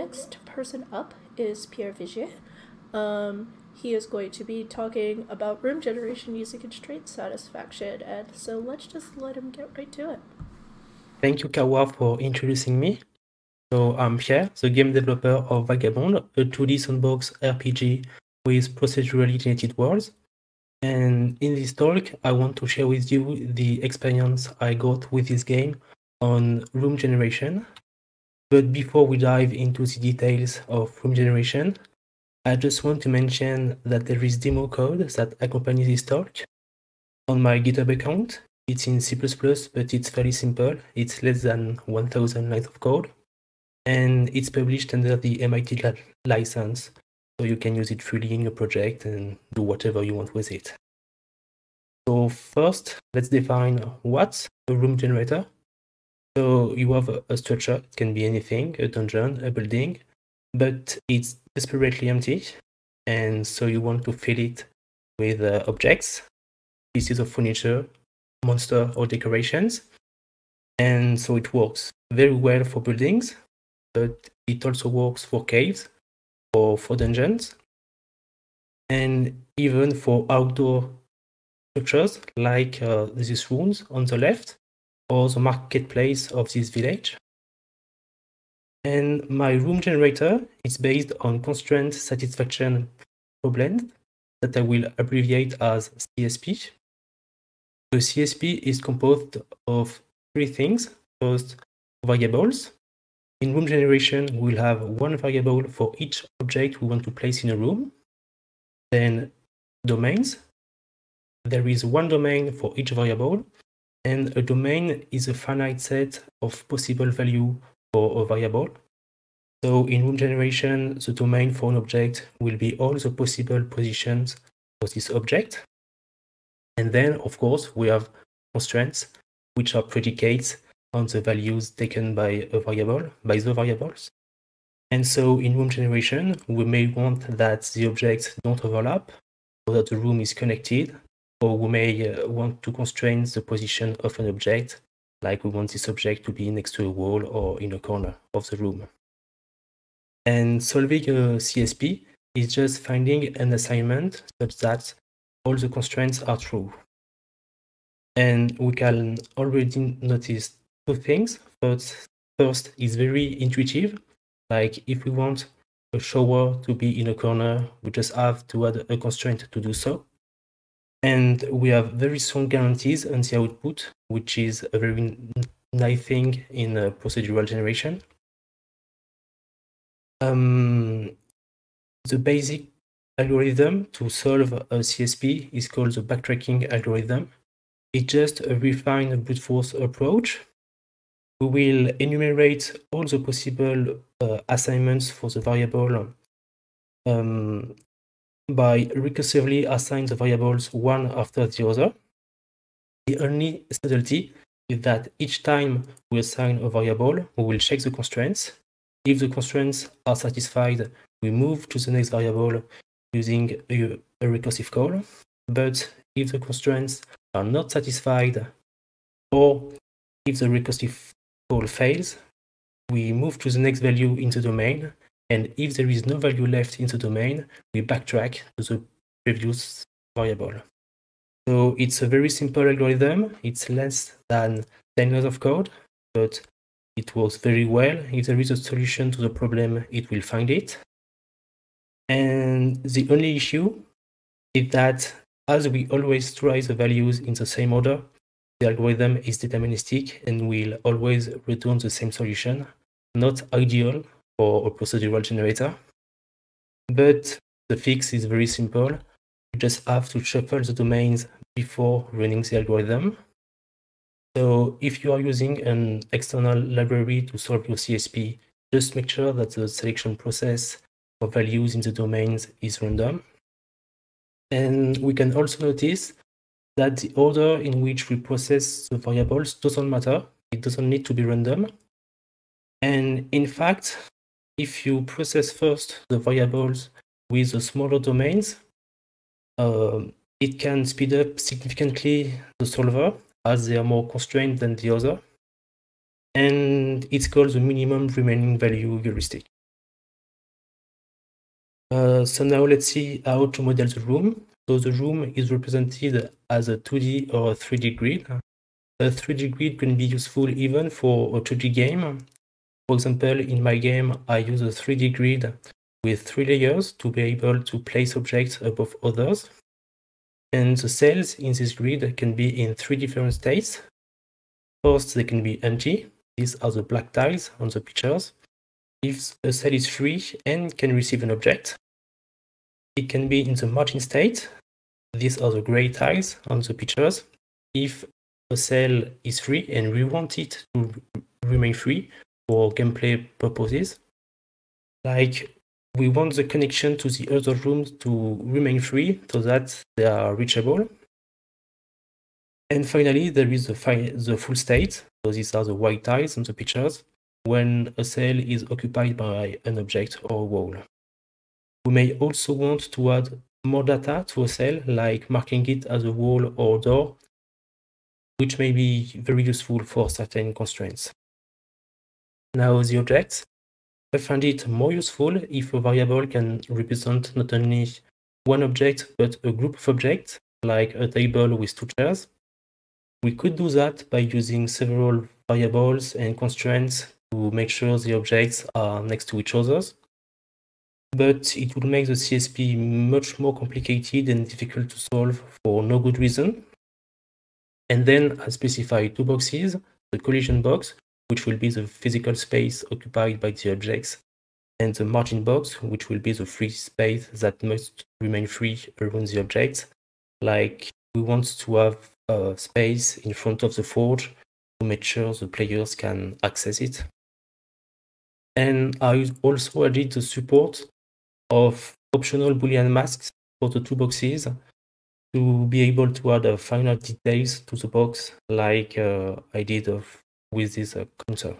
next person up is Pierre Vigier. Um, he is going to be talking about room generation using constraint satisfaction, and so let's just let him get right to it. Thank you, Kawa, for introducing me. So I'm Pierre, the game developer of Vagabond, a 2D sandbox RPG with procedurally generated worlds. And in this talk, I want to share with you the experience I got with this game on room generation. But before we dive into the details of room generation, I just want to mention that there is demo code that accompanies this talk on my GitHub account. It's in C++, but it's very simple. It's less than 1000 lines of code. And it's published under the MIT license. So you can use it freely in your project and do whatever you want with it. So first, let's define what's a room generator. So you have a, structure, it can be anything, a dungeon, a building, but it's desperately empty. And so you want to fill it with uh, objects, pieces of furniture, monster or decorations. And so it works very well for buildings, but it also works for caves or for dungeons and even for outdoor structures like uh, these ruins on the left or the marketplace of this village. And my room generator is based on constraint satisfaction problem that I will abbreviate as CSP. The CSP is composed of three things. First, variables. In room generation, we'll have one variable for each object we want to place in a room. Then domains. There is one domain for each variable, and a domain is a finite set of possible value for a variable. So in room generation, the domain for an object will be all the possible positions for this object. And then, of course, we have constraints, which are predicates on the values taken by a variable, by the variables. And so in room generation, we may want that the objects don't overlap, or that the room is connected, or we may uh, want to constrain the position of an object, like we want this object to be next to a wall or in a corner of the room. And solving a CSP is just finding an assignment such that all the constraints are true. And we can already notice two things. First, first is very intuitive. Like if we want a shower to be in a corner, we just have to add a constraint to do so. And we have very strong guarantees on the output, which is a very nice thing in procedural generation. Um, the basic algorithm to solve a CSP is called the backtracking algorithm. It's just a refined brute force approach. We will enumerate all the possible uh, assignments for the variable um, by recursively assigning the variables one after the other. The only subtlety is that each time we assign a variable, we will check the constraints. If the constraints are satisfied, we move to the next variable using a, a recursive call. But if the constraints are not satisfied, or if the recursive call fails, we move to the next value in the domain and if there is no value left in the domain, we backtrack to the previous variable. So it's a very simple algorithm. It's less than 10 lines of code, but it works very well. If there is a solution to the problem, it will find it. And the only issue is that as we always try the values in the same order, the algorithm is deterministic and will always return the same solution. Not ideal, for a procedural generator. But the fix is very simple. You just have to shuffle the domains before running the algorithm. So if you are using an external library to solve your CSP, just make sure that the selection process for values in the domains is random. And we can also notice that the order in which we process the variables doesn't matter. It doesn't need to be random. And in fact, if you process first the variables with the smaller domains, uh, it can speed up significantly the solver as they are more constrained than the other. And it's called the minimum remaining value heuristic. Uh, so now let's see how to model the room. So the room is represented as a 2D or a 3D grid. A 3D grid can be useful even for a 2D game. For example, in my game, I use a 3D grid with three layers to be able to place objects above others. And the cells in this grid can be in three different states. First, they can be empty. These are the black tiles on the pictures. If a cell is free and can receive an object, it can be in the margin state. These are the gray tiles on the pictures. If a cell is free and we want it to remain free for gameplay purposes, like we want the connection to the other rooms to remain free so that they are reachable. And finally, there is the, the full state. So these are the white tiles on the pictures when a cell is occupied by an object or a wall. We may also want to add more data to a cell, like marking it as a wall or door, which may be very useful for certain constraints. Now the objects. I find it more useful if a variable can represent not only one object, but a group of objects, like a table with two chairs. We could do that by using several variables and constraints to make sure the objects are next to each other. But it would make the CSP much more complicated and difficult to solve for no good reason. And then I specify two boxes, the collision box, which will be the physical space occupied by the objects, and the margin box, which will be the free space that must remain free around the objects. Like we want to have a space in front of the forge to make sure the players can access it. And I also added the support of optional Boolean masks for the two boxes to be able to add uh, final details to the box like uh, I did of with this uh, counter.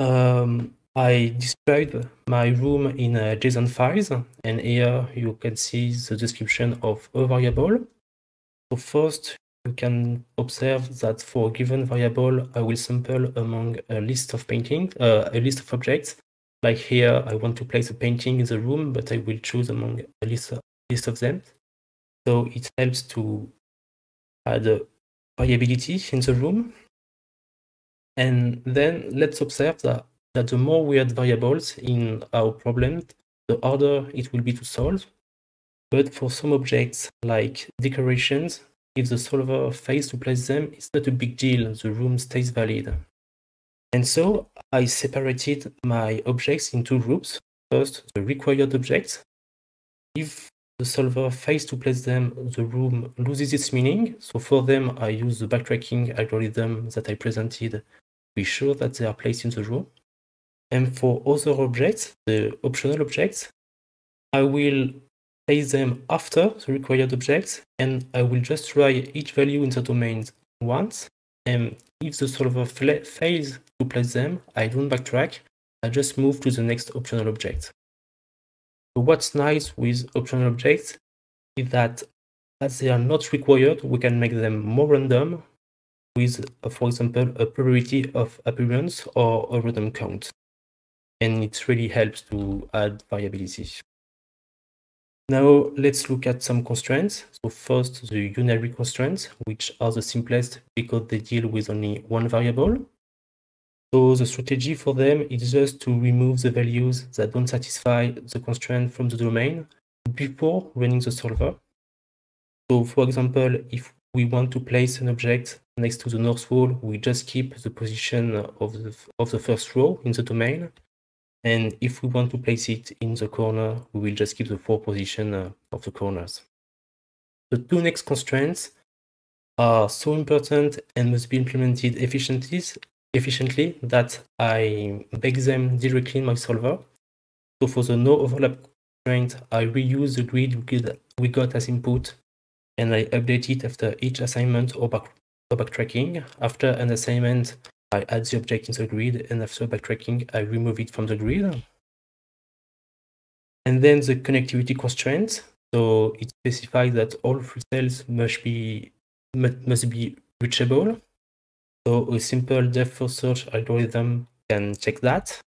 Um, I described my room in uh, JSON files, and here you can see the description of a variable. So first, you can observe that for a given variable, I will sample among a list of paintings, uh, a list of objects. Like here, I want to place a painting in the room, but I will choose among a list of, list of them. So it helps to add a variability in the room. And then let's observe that, that the more we add variables in our problem, the harder it will be to solve. But for some objects like decorations, if the solver fails to place them, it's not a big deal, the room stays valid. And so I separated my objects into groups. First, the required objects. If the solver fails to place them, the room loses its meaning. So for them, I use the backtracking algorithm that I presented to be sure that they are placed in the room. And for other objects, the optional objects, I will place them after the required objects, and I will just try each value in the domain once. And if the solver fails to place them, I don't backtrack, I just move to the next optional object. So what's nice with optional objects is that as they are not required, we can make them more random with, uh, for example, a probability of appearance or a random count. And it really helps to add variability. Now let's look at some constraints. So first, the unary constraints, which are the simplest because they deal with only one variable. So the strategy for them is just to remove the values that don't satisfy the constraint from the domain before running the solver. So for example, if we want to place an object next to the north wall, we just keep the position of the, of the first row in the domain. And if we want to place it in the corner, we will just keep the four position uh, of the corners. The two next constraints are so important and must be implemented efficiently efficiently that I bake them directly in my solver. So for the no overlap constraint, I reuse the grid we got as input and I update it after each assignment or, back, or backtracking. After an assignment, I add the object in the grid and after backtracking, I remove it from the grid. And then the connectivity constraint. So it specifies that all free cells must be must be reachable so a simple depth first search algorithm can check that.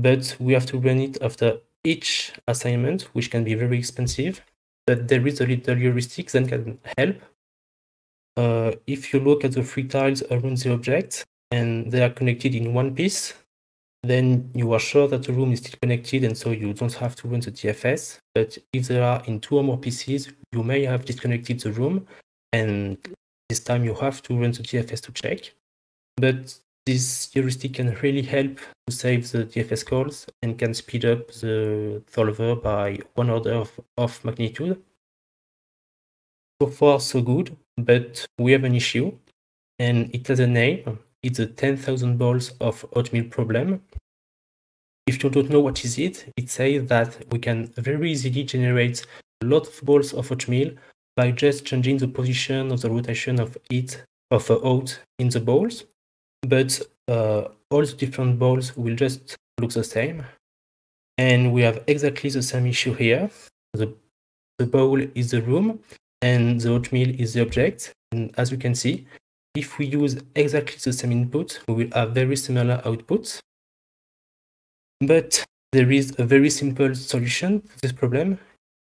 but we have to run it after each assignment, which can be very expensive. But there is a little heuristic that can help. Uh, if you look at the three tiles around the object and they are connected in one piece, then you are sure that the room is still connected and so you don't have to run the DFS. But if they are in two or more pieces, you may have disconnected the room and this time you have to run the DFS to check. But this heuristic can really help to save the DFS calls and can speed up the solver by one order of, of magnitude. So far, so good, but we have an issue, and it has a name. It's a 10,000 bowls of oatmeal problem. If you don't know what is it, it says that we can very easily generate a lot of balls of oatmeal by just changing the position of the rotation of it of a oat in the balls but uh, all the different balls will just look the same. And we have exactly the same issue here. The, the bowl is the room and the oatmeal is the object. And as you can see, if we use exactly the same input, we will have very similar outputs. But there is a very simple solution to this problem.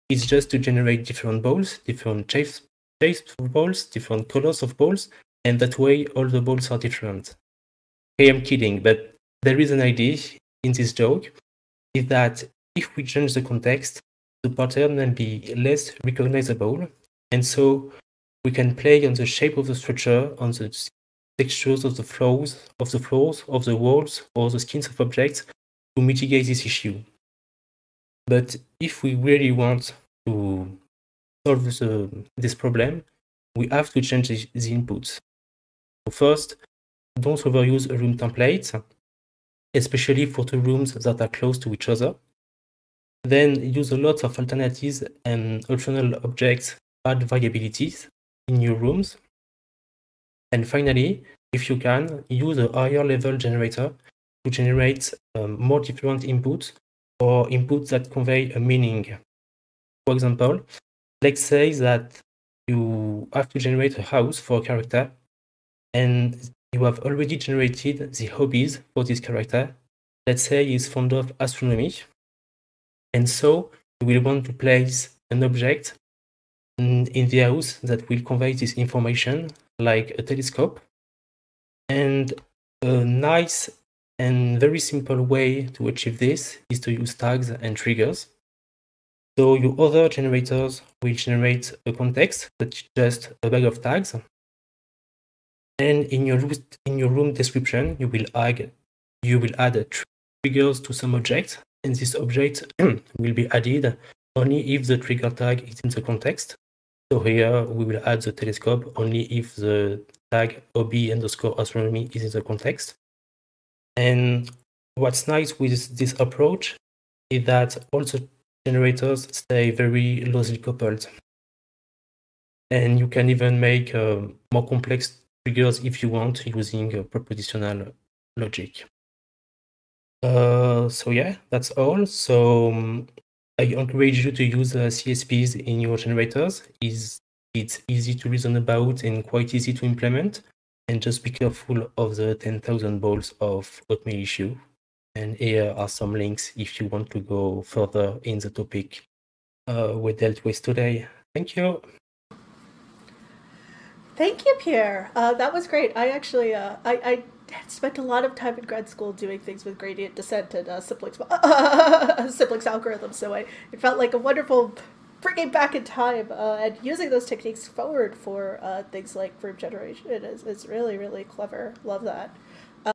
It's just to generate different balls, different shapes, shapes of balls, different colors of balls, and that way all the balls are different. Hey, I'm kidding, but there is an idea in this joke is that if we change the context, the pattern will be less recognizable. And so we can play on the shape of the structure, on the textures of the floors, of the floors, of the walls, or the skins of objects to mitigate this issue. But if we really want to solve the, this problem, we have to change the, the inputs. So first, don't overuse room templates, especially for two rooms that are close to each other. Then use a lot of alternatives and optional objects add variabilities in your rooms. And finally, if you can, use a higher level generator to generate um, more different inputs or inputs that convey a meaning. For example, let's say that you have to generate a house for a character and you have already generated the hobbies for this character. Let's say he's fond of astronomy. And so you will want to place an object in, the house that will convey this information, like a telescope. And a nice and very simple way to achieve this is to use tags and triggers. So your other generators will generate a context that's just a bag of tags and in your in your room description, you will add you will add triggers to some object, and this object will be added only if the trigger tag is in the context. So here we will add the telescope only if the tag ob underscore astronomy is in the context. And what's nice with this approach is that all the generators stay very loosely coupled. And you can even make uh, more complex triggers if you want using propositional logic. Uh, so yeah, that's all. So um, I encourage you to use uh, CSPs in your generators. Is it's easy to reason about and quite easy to implement. And just be careful of the 10,000 bowls of oatmeal issue. And here are some links if you want to go further in the topic uh, we dealt with today. Thank you. Thank you, Pierre. Uh, that was great. I actually, uh, I, I spent a lot of time in grad school doing things with gradient descent and uh, simplex, simplex algorithms. So I, it felt like a wonderful bringing back in time uh, and using those techniques forward for uh, things like room generation is, is really, really clever. Love that.